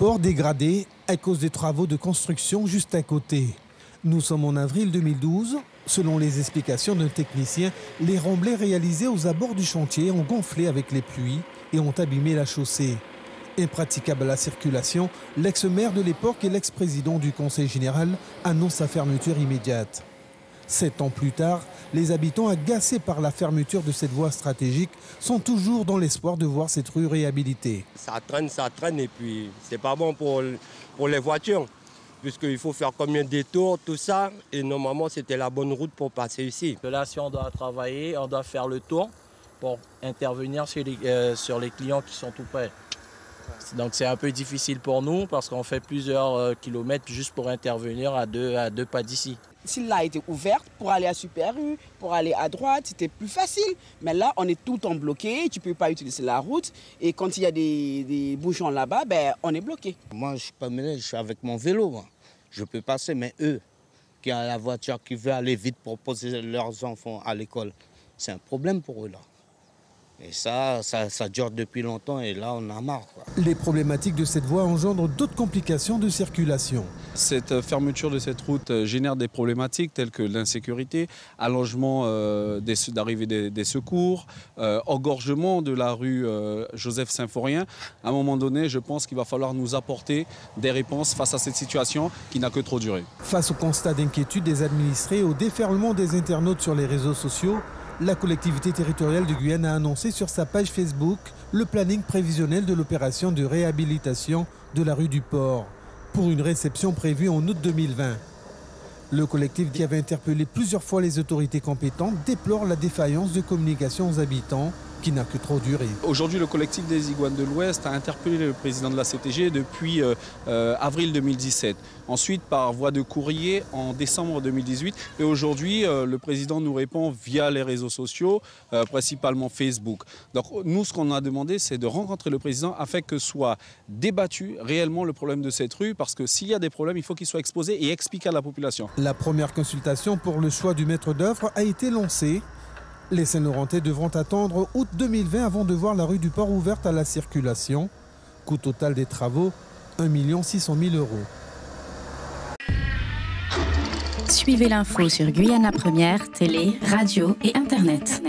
port dégradé à cause des travaux de construction juste à côté. Nous sommes en avril 2012. Selon les explications d'un technicien, les remblais réalisés aux abords du chantier ont gonflé avec les pluies et ont abîmé la chaussée. Impraticable à la circulation, l'ex-maire de l'époque et l'ex-président du Conseil général annoncent sa fermeture immédiate. Sept ans plus tard, les habitants agacés par la fermeture de cette voie stratégique sont toujours dans l'espoir de voir cette rue réhabilitée. Ça traîne, ça traîne et puis c'est pas bon pour, pour les voitures puisqu'il faut faire combien de détours, tout ça. Et normalement, c'était la bonne route pour passer ici. Là, si on doit travailler, on doit faire le tour pour intervenir sur les, euh, sur les clients qui sont tout près. Donc c'est un peu difficile pour nous parce qu'on fait plusieurs euh, kilomètres juste pour intervenir à deux, à deux pas d'ici. S'il là été ouverte pour aller à Super U, pour aller à droite, c'était plus facile. Mais là, on est tout le temps bloqué, tu ne peux pas utiliser la route. Et quand il y a des, des bouchons là-bas, ben, on est bloqué. Moi, je suis pas mené, je suis avec mon vélo. Je peux passer, mais eux, qui ont la voiture qui veut aller vite pour poser leurs enfants à l'école, c'est un problème pour eux là. Et ça, ça, dure depuis longtemps et là, on a marre. Les problématiques de cette voie engendrent d'autres complications de circulation. Cette fermeture de cette route euh, génère des problématiques telles que l'insécurité, allongement euh, d'arrivée des, secours, euh, engorgement de la rue Joseph Symphorien. À un moment donné, je pense qu'il va falloir nous apporter des réponses face à cette situation qui n'a que trop duré. Face au constat d'inquiétude des administrés, au déferlement des internautes sur les réseaux sociaux, la collectivité territoriale de Guyane a annoncé sur sa page Facebook le planning prévisionnel de l'opération de réhabilitation de la rue du Port pour une réception prévue en août 2020. Le collectif qui avait interpellé plusieurs fois les autorités compétentes déplore la défaillance de communication aux habitants qui n'a que trop duré. Aujourd'hui, le collectif des Iguanes de l'Ouest a interpellé le président de la CTG depuis euh, euh, avril 2017. Ensuite, par voie de courrier en décembre 2018. Et aujourd'hui, euh, le président nous répond via les réseaux sociaux, principalement Facebook. Donc nous, ce qu'on a demandé, c'est de rencontrer le président afin que soit débattu réellement le problème de cette rue. Parce que s'il y a des problèmes, il faut qu'il soit exposé et expliqué à la population. La première consultation pour le choix du maître d'œuvre a été lancée. Les Saint-Laurentais devront attendre août 2020 avant de voir la rue du Port ouverte à la circulation. Coût total des travaux, 1 600 000 euros. Suivez l'info sur Guyana Première, télé, radio et Internet.